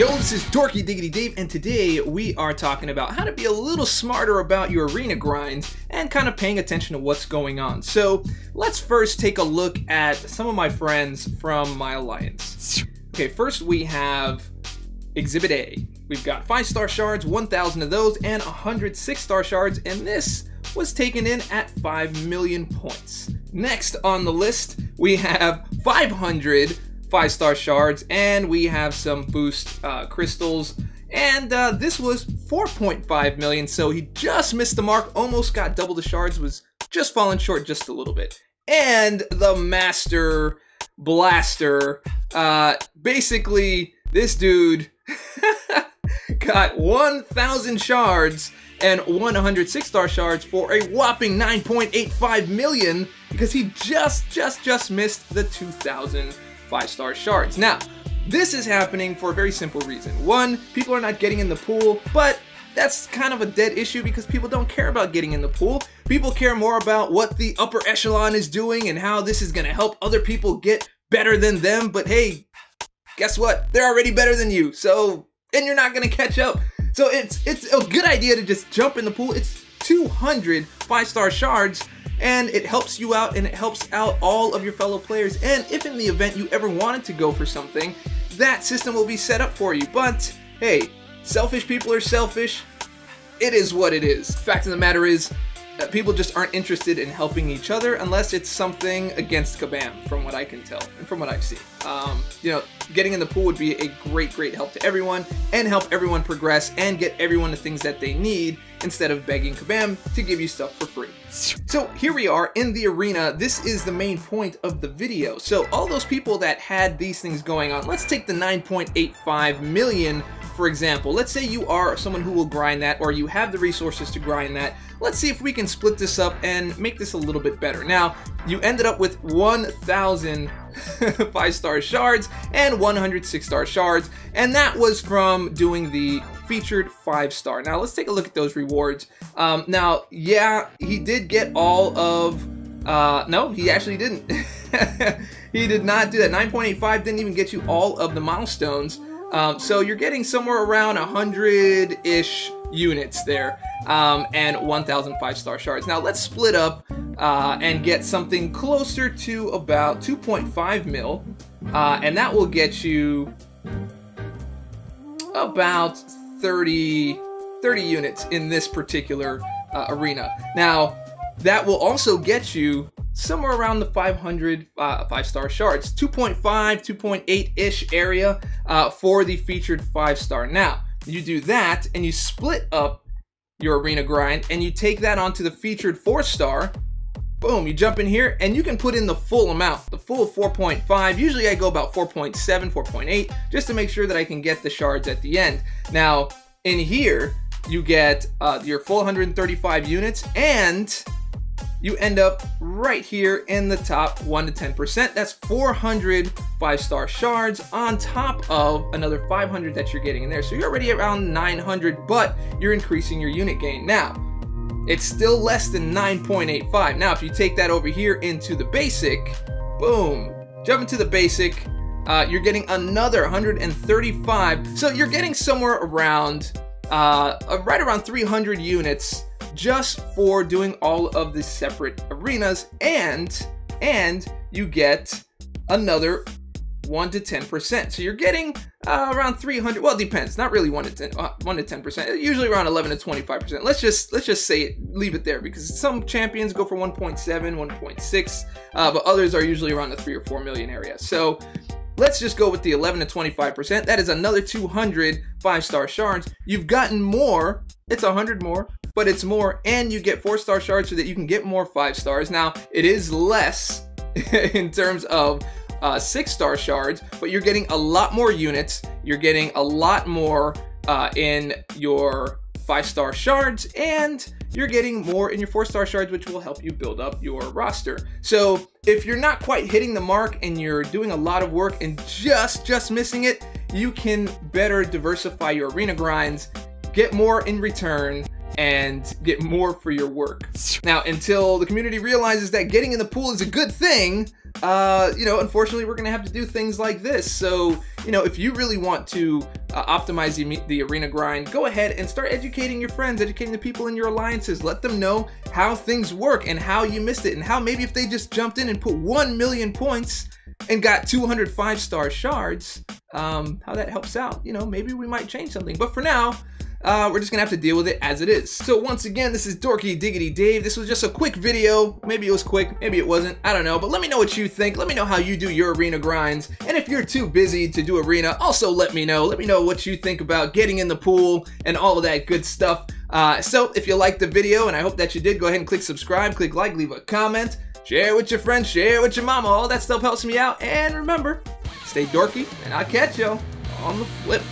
Yo, this is Dorky Diggity Dave, and today we are talking about how to be a little smarter about your arena grinds and kind of paying attention to what's going on. So, let's first take a look at some of my friends from my alliance. Okay, first we have Exhibit A. We've got 5 star shards, 1,000 of those, and 106 star shards, and this was taken in at 5 million points. Next on the list, we have 500 five star shards, and we have some boost uh, crystals. And uh, this was 4.5 million, so he just missed the mark, almost got double the shards, was just falling short just a little bit. And the Master Blaster, uh, basically, this dude got 1,000 shards and 106 star shards for a whopping 9.85 million because he just, just, just missed the 2,000 five star shards. Now, this is happening for a very simple reason. One, people are not getting in the pool, but that's kind of a dead issue because people don't care about getting in the pool. People care more about what the upper echelon is doing and how this is going to help other people get better than them. But hey, guess what? They're already better than you. So, and you're not going to catch up. So it's it's a good idea to just jump in the pool. It's 200 five-star shards and it helps you out and it helps out all of your fellow players. And if in the event you ever wanted to go for something, that system will be set up for you. But hey, selfish people are selfish. It is what it is. Fact of the matter is, people just aren't interested in helping each other unless it's something against Kabam, from what I can tell and from what I've seen. Um, you know, getting in the pool would be a great, great help to everyone and help everyone progress and get everyone the things that they need instead of begging Kabam to give you stuff for free. So here we are in the arena. This is the main point of the video. So all those people that had these things going on, let's take the 9.85 million for example. Let's say you are someone who will grind that or you have the resources to grind that. Let's see if we can split this up and make this a little bit better. Now, you ended up with 1,000 5-star shards and 106 star shards, and that was from doing the featured 5-star. Now, let's take a look at those rewards. Um, now, yeah, he did get all of... Uh, no, he actually didn't. he did not do that. 9.85 didn't even get you all of the milestones. Um, so you're getting somewhere around 100-ish units there um, and 1,000 five-star shards. Now let's split up uh, and get something closer to about 2.5 mil, uh, and that will get you about 30, 30 units in this particular uh, arena. Now, that will also get you somewhere around the 500 uh, five star shards 2.5 2.8 ish area uh, for the featured five star now you do that and you split up your arena grind and you take that onto the featured four star boom you jump in here and you can put in the full amount the full 4.5 usually i go about 4.7 4.8 just to make sure that i can get the shards at the end. Now in here you get uh, your full 135 units and you end up right here in the top 1 to 10%. That's 400 five-star shards on top of another 500 that you're getting in there. So you're already around 900, but you're increasing your unit gain. Now, it's still less than 9.85. Now, if you take that over here into the basic, boom, jump into the basic, uh, you're getting another 135. So you're getting somewhere around, uh, right around 300 units just for doing all of the separate arenas and and you get another 1 to 10%. So you're getting uh, around 300, well it depends, not really 1 to 10 uh, 1 to 10%, usually around 11 to 25%. Let's just let's just say it, leave it there because some champions go for 1.7, 1.6, uh, but others are usually around the 3 or 4 million area. So Let's just go with the 11 to 25%. That is another 200 five-star shards. You've gotten more. It's 100 more but it's more, and you get four star shards so that you can get more five stars. Now, it is less in terms of uh, six star shards, but you're getting a lot more units. You're getting a lot more uh, in your five star shards, and you're getting more in your four star shards, which will help you build up your roster. So if you're not quite hitting the mark and you're doing a lot of work and just just missing it, you can better diversify your arena grinds, get more in return, and get more for your work. Now, until the community realizes that getting in the pool is a good thing, uh, you know, unfortunately, we're gonna have to do things like this. So, you know, if you really want to uh, optimize the, the arena grind, go ahead and start educating your friends, educating the people in your alliances. Let them know how things work and how you missed it, and how maybe if they just jumped in and put 1 million points and got 205 star shards, um, how that helps out. You know, maybe we might change something. But for now, uh, we're just gonna have to deal with it as it is. So once again, this is Dorky Diggity Dave. This was just a quick video. Maybe it was quick, maybe it wasn't, I don't know. But let me know what you think. Let me know how you do your arena grinds. And if you're too busy to do arena, also let me know. Let me know what you think about getting in the pool and all of that good stuff. Uh, so if you liked the video, and I hope that you did, go ahead and click subscribe, click like, leave a comment, share with your friends, share with your mama. All that stuff helps me out. And remember, stay dorky, and I'll catch you on the flip.